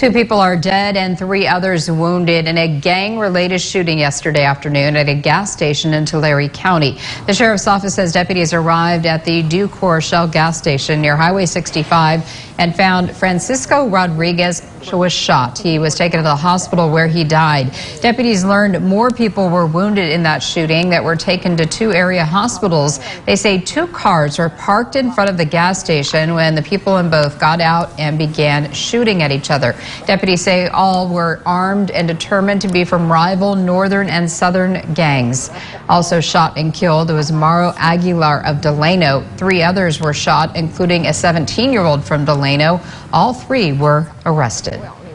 Two people are dead and three others wounded in a gang-related shooting yesterday afternoon at a gas station in Tulare County. The sheriff's office says deputies arrived at the Ducor Shell gas station near Highway 65 and found Francisco Rodriguez was shot. He was taken to the hospital where he died. Deputies learned more people were wounded in that shooting that were taken to two area hospitals. They say two cars were parked in front of the gas station when the people in both got out and began shooting at each other. Deputies say all were armed and determined to be from rival northern and southern gangs. Also shot and killed was Mauro Aguilar of Delano. Three others were shot, including a 17 year old from Delano. All three were arrested.